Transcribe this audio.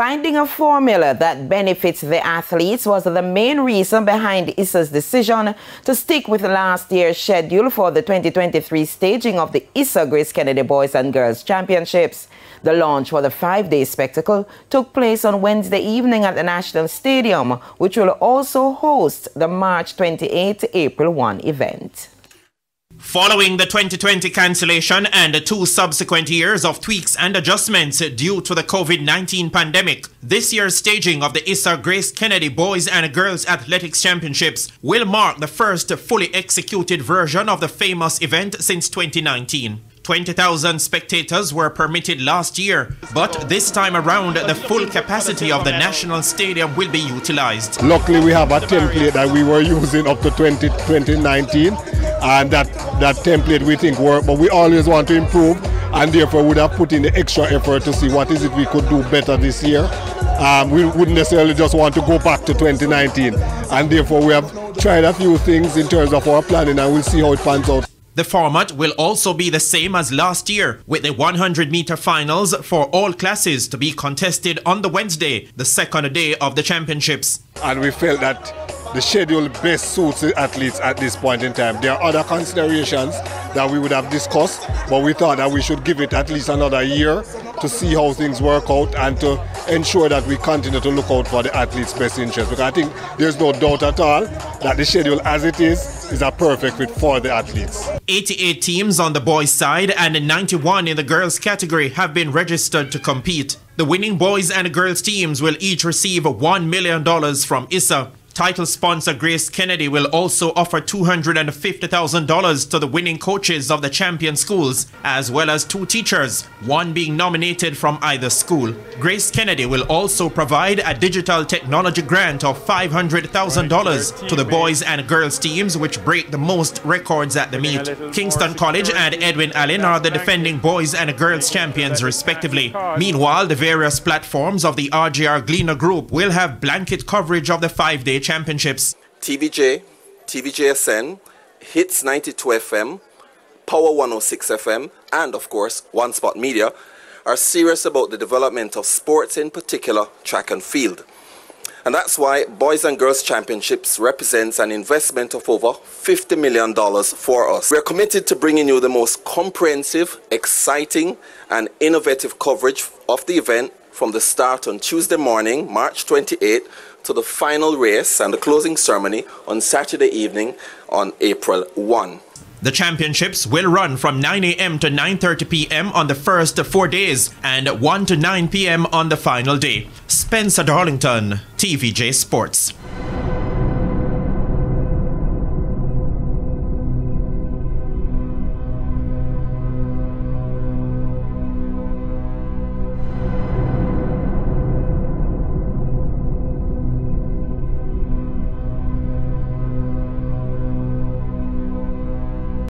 Finding a formula that benefits the athletes was the main reason behind ISSA's decision to stick with last year's schedule for the 2023 staging of the ISSA Grace Kennedy Boys and Girls Championships. The launch for the five-day spectacle took place on Wednesday evening at the National Stadium, which will also host the March 28 April 1 event. Following the 2020 cancellation and two subsequent years of tweaks and adjustments due to the COVID-19 pandemic, this year's staging of the ISSA Grace Kennedy Boys and Girls Athletics Championships will mark the first fully executed version of the famous event since 2019. 20,000 spectators were permitted last year, but this time around the full capacity of the National Stadium will be utilized. Luckily we have a template that we were using up to 20, 2019 and that, that template we think worked, but we always want to improve and therefore would have put in the extra effort to see what is it we could do better this year. Um, we wouldn't necessarily just want to go back to 2019 and therefore we have tried a few things in terms of our planning and we'll see how it pans out. The format will also be the same as last year, with the 100 meter finals for all classes to be contested on the Wednesday, the second day of the championships. And we felt that the schedule best suits the athletes at this point in time. There are other considerations that we would have discussed, but we thought that we should give it at least another year to see how things work out and to ensure that we continue to look out for the athletes' best interest. Because I think there's no doubt at all that the schedule as it is is a perfect fit for the athletes. 88 teams on the boys' side and 91 in the girls' category have been registered to compete. The winning boys and girls teams will each receive $1 million from ISSA. Title sponsor Grace Kennedy will also offer $250,000 to the winning coaches of the champion schools, as well as two teachers, one being nominated from either school. Grace Kennedy will also provide a digital technology grant of $500,000 to the boys and girls teams which break the most records at the meet. Kingston College and Edwin Allen are the defending boys and girls champions respectively. Meanwhile, the various platforms of the RJR Gleaner Group will have blanket coverage of the championships. TVJ, TVJSN, Hits 92 FM, Power 106 FM, and of course, One Spot Media are serious about the development of sports, in particular track and field. And that's why Boys and Girls Championships represents an investment of over $50 million for us. We're committed to bringing you the most comprehensive, exciting, and innovative coverage of the event from the start on Tuesday morning, March 28, to the final race and the closing ceremony on Saturday evening on April 1. The championships will run from 9 a.m. to 9.30 p.m. on the first four days and 1 to 9 p.m. on the final day. Spencer Darlington, TVJ Sports.